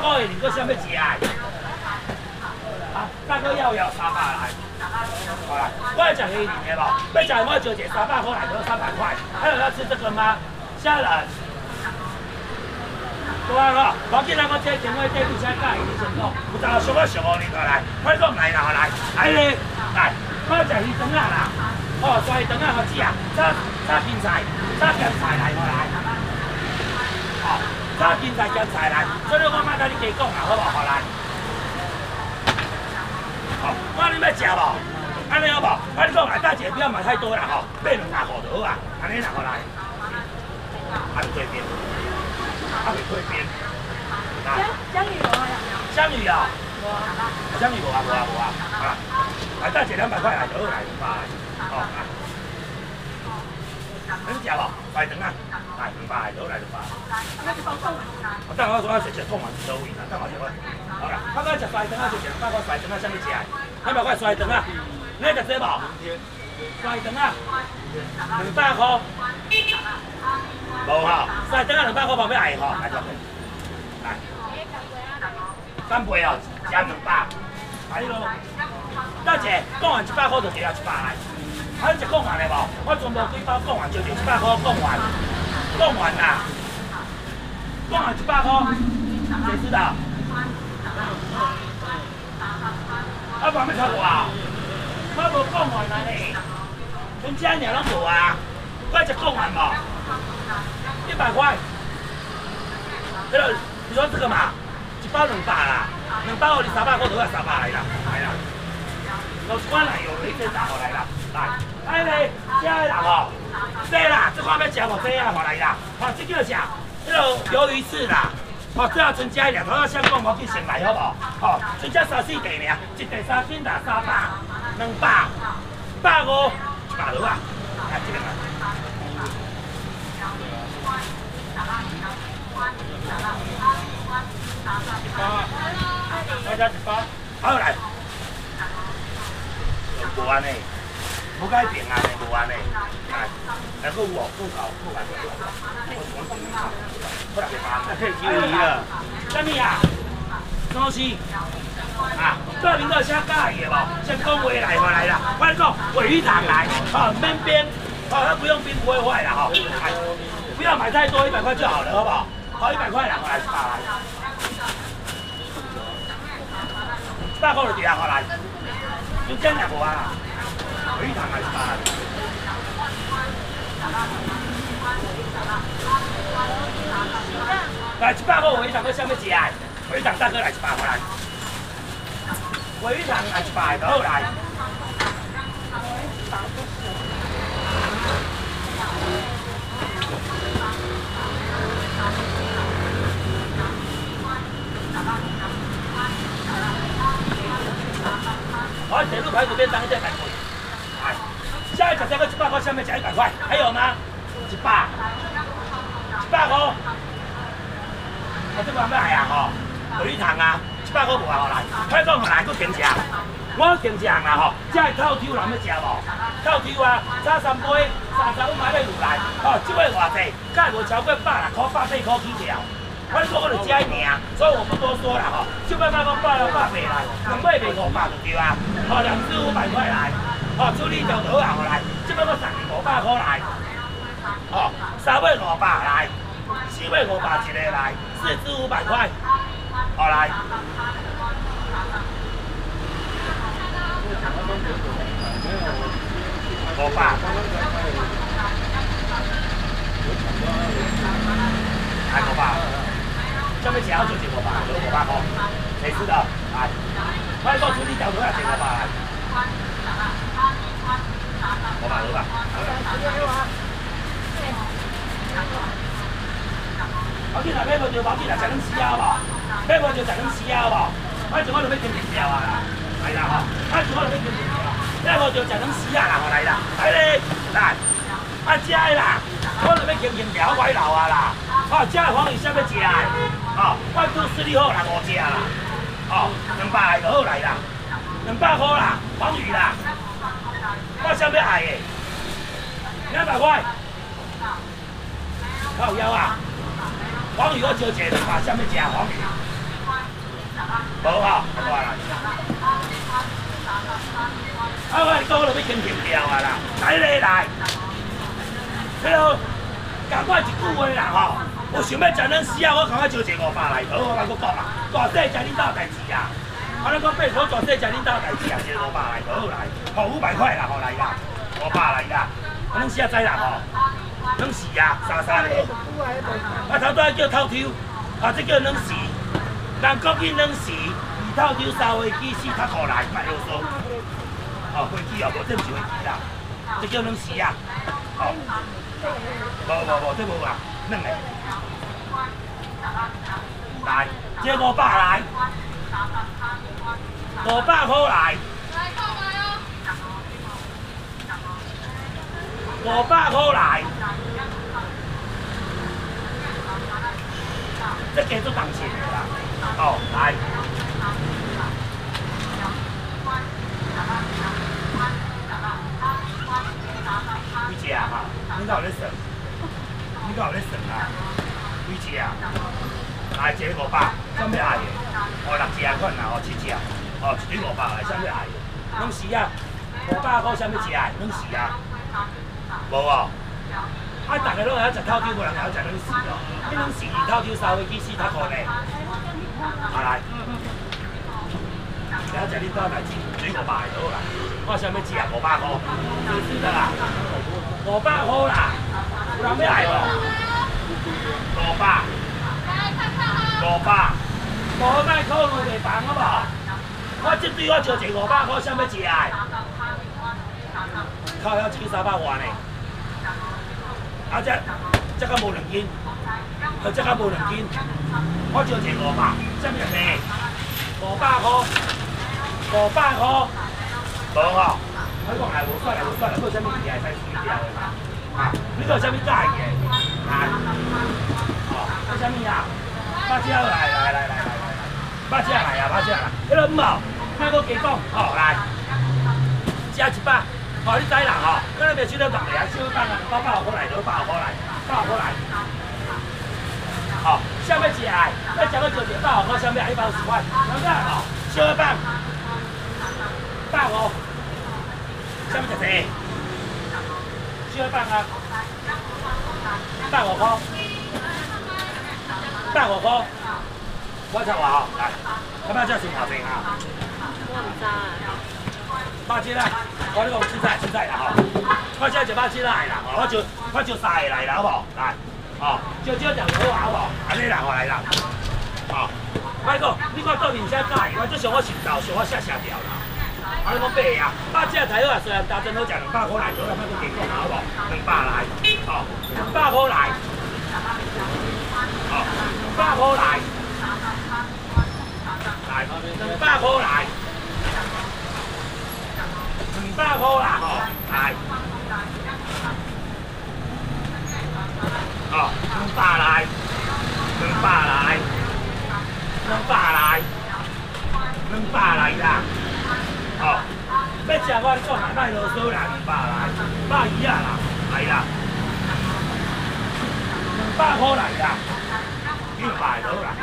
百块的，你搁啥物食啊？啊，大哥要要三百来。好啦，我要食黑鳞的无？要食我就一三百块来，得三百块。还有要吃这个吗？虾仁。对啊，我紧来我这电话底你先讲，你先讲。有啥想要想哦，你过来，快讲来啦，来，来咧，来，我要食鱼肠啊啦。哦，鱼肠啊，好吃啊，炒炒青菜，炒咸菜来，我来。哦，炒青菜咸菜来，所以我莫甲你加讲啦，好无？好来。好，我你要食无？安尼好无？安尼讲来，大姐不要买太多啦吼，买两大盒就好啊。安尼啦，好来。还没对边，还没对边。江江鱼有啊？香鱼啊？有啊。香鱼无啊？无啊无啊。好啦，来大姐两百块来，就好来，八来。好啊。能食无？快等啊！来，两百，就好来两百。那就放送。我等我说我食食贡丸是到位啦，等我食我。好啦，我讲食衰肠啊，就食两百块衰肠啊，啥物食？两百块衰肠啊，你食这无？衰肠啊，两百块。无吼，衰肠啊两百块，旁边还吼，来做来。来。干杯哦，加两百。来咯。大姐，贡丸一百块就给啊一百。还有食贡丸的无？我全部几包贡丸就一百块贡丸，贡丸呐。贡丸一百块，谁知道？啊，旁边超大，我无贡丸啊嘞，全家鸟拢无啊，我食贡丸无？一百块。对了，你说这个嘛，一包两百啦，两包你三百块都要三百来啦，来啦。老关了有你先打过来了，来，哎嘞，这个啦吼，这啦，这款要食无？这样，好来啦，好，这个讲，这个鱿鱼翅啦。好，最好增加一点头，香港我去先来好不好？好，增加三四地尔，一地三斤打三百，两百，百五，一百多啊！来这边来。一包，再加一包，好来。无安尼，无改变安尼，无安尼，来，来个我不搞不搞。可以鱿鱼了。什么啊？东西啊？这领导先干嘢无？先讲话来嘛来啦，快讲尾鱼肠来，好焖冰，好它不用冰不会坏的哈。不要买太多，一百块就好了，好不好？好一百块啦，我来打来。大块就对啊，我来。就这样无啊？尾鱼肠来打来。来一百个尾鱼肠，搁啥物食啊？尾鱼肠大哥来一百块来。尾鱼肠来一百，好。铁路排骨便当一百块。来，下一个这个一百块，下面加一百块，还有吗？一百，一百块。啊，这个咩来啊？吼，尾鱼肠啊，一百块无啊？来，快讲来，搁经食。我经食啦吼，这系透抽人要食无？透抽啊，三三杯，三十五买要入来。哦，这尾偌济，价无超过百六块，百八块起跳。我讲我就食一尔，所以我不多说了吼。这尾卖讲百六百八来，两尾卖五百就对啊。哦，两支五百块来，哦，处理就好啊，来。这尾我三五百块来，哦，三尾五百来，四尾五百一个来，四支五百块，好来。五百。还五百。下面只要就一五百，就五百块，谁知道？来，快过处理掉多少钱五百来。五百五百。我今日买无就包起来，食恁死啊无？买无就食恁死啊无？我做我就要经营掉啊啦，来啦吼！我做我就要经营掉，买无就食恁死啊啦，我来啦，来咧，来，啊食的啦，我就要经营掉，我老啊啦，哦，食的黄鱼啥要食的？哦，我做视力好啦，五只啦，哦，两百来就好来啦，两百块啦，黄鱼啦，我啥要爱的？两百块，靠腰啊！黄鱼我招一个，两百，啥物食黄鱼？无吼，我来。啊，我讲我就要经停掉啊啦，来来来，迄落讲我一句话啦吼，我想要食恁死啊，我赶快招一个五百来，好，我甲我讲啊，大细食恁家代志啊，啊，你讲八块大细食恁家代志啊，一个五百来，好来，好五百块啦，好来啦，五百来啦，啊，恁死啊知啦吼，恁死啊，三三个，啊，头拄仔叫偷抽，啊，这叫恁死。人国语两时，二透抽三飞机四塔裤来，卖啰嗦。哦，飞机哦，无这毋是飞机啦，这叫两时啊。哦，无无无，这无啊，两个。来，这五百来，五百块来，五百块来。这加做重钱的啦。哦，来。几只啊？哈，你敢有咧算？你敢有咧算啊？几只啊？来，一个五百，啥物爱的？哦，六只啊款啦，哦，七只，哦，一堆五百来，啥物爱的？拢是啊，五百块啥物只啊？拢是啊，无哦。啊！大家拢会晓食透抽，无人会晓食两丝哦。你两丝二透抽三飞机四塔裤呢？啊来，了解你多代志，水五百好啦。我想要吃啊，五百块，得啦，五百块啦。有人要来无？五百，五百，五百考虑袂放好无？我这对我就一五百块，想要食啊？靠，要千三百万呢。啊只，只个无两斤，啊只个无两斤，我就一五百，什么呢？五百块，五百块，无吼，我讲来无算来无算来，有啥物事来使输掉的嘛？啊，你有啥物介意来？哦，啥物啊？八只来来来来来来，八只来啊，八只来，迄个五毛，卖个几讲，好来，加一百。哦，你知啦吼，可能袂收得动个，收得动啊，八百块来，两百块来，百块来。哦，啥物食来？要食要做一百块，啥物一百五十块，两个哦，收一百，百五，啥物食？收一百啊，百五块，百五块，我才话哦，来，咁样才算合适啊。我唔知啊。八斤啦，我呢个七仔七仔啦吼，我现在就八斤来啦，我就我就三个来啦，好无？来，哦，少少点好啊，好？安尼啦，我来啦，哦，快个，你看到面先改，我即上我寻到，上我下下掉了，啊，你讲白啊，八只台好啊，虽然大真好食，两百块来，做两百块几个好无？两百来，哦，两百块来，哦，两百块来，来，两百块来。百块啦，吼，来，哦，两百来，两百来，两百来，两百来啦，要食我你讲下卖啰嗦啦，两百来，百二啊啦，来啦，两百块来啦，几百多啦，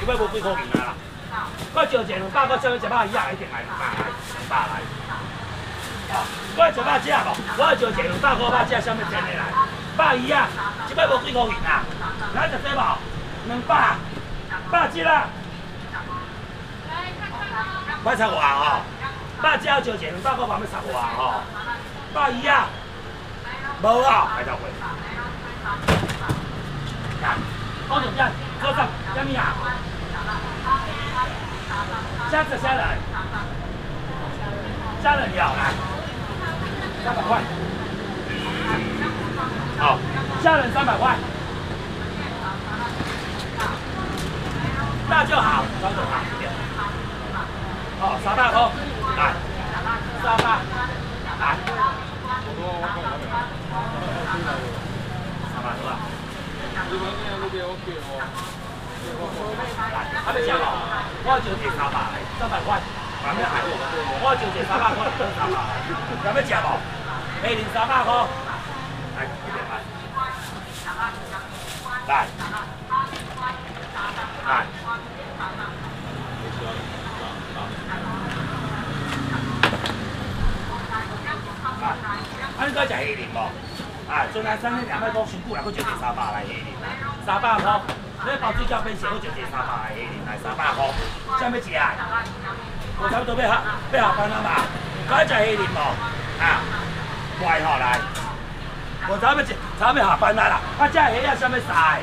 几百无几块钱啊啦。我招一两百块，上去一百二啊，一定来两百来，两百来。我一百只无，我招一两百块百只，啥物真的来？百二啊，一摆无几块钱啊？来食这无？两百，百只啦。我插话哦，百只要招一两百块，慢慢插话哦。百二啊，无啊，来就会。看，高总监，车上，什么啊？虾子虾仁，虾仁要来，三百块。好，虾仁三百块。那就好，好。好，三百块，来，三百，来。三百多啊。还没吃哦，我就这三百，三百块，还没海我就这三百块，三百，还没吃无？每年三百块，来，一点来，来，来。恁搁食虾仁无？啊，做来三恁两百块辛苦来，搁就第三百来虾仁来，三百块。你包水饺变成，搁就第三百来虾仁来，三百块。啥物食啊？我差不多要下要下班了嘛，该食虾仁无？啊，乖吼来。我差不多，差要下班啦啦。啊，这虾啊，啥物菜？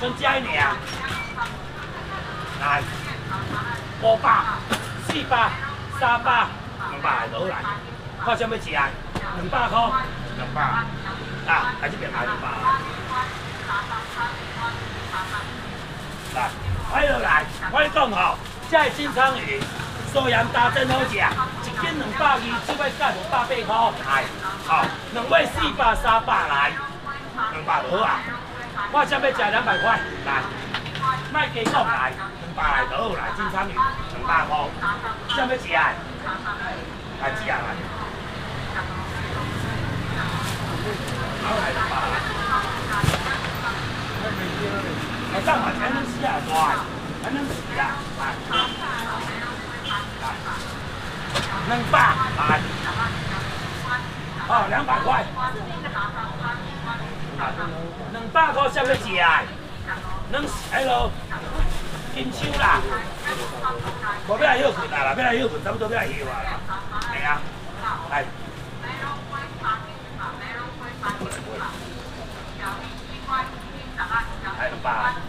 剩这尔。来，五百、四百、三百、两百来倒来。看啥物食啊？两百块，两百。啊，来这边买两百。来，快落来，我你讲吼，这是金枪鱼，素盐大真好食，一斤两百二，只尾价两百八块。来，好，两尾四百、三百来，两百多啊。我想要食两百块，来，卖加讲来，两百来倒来，金枪鱼两百块，想要食啊？来食啊来。好来两百来。我上海才能吃啊，乖，才能吃啊，来，来，两百来，哦，两百块，两百块啥物食啊？两哎咯，金秋啦，无要来休困啊啦，要来休困差不多要来休啊啦，系啊，来。还有吧。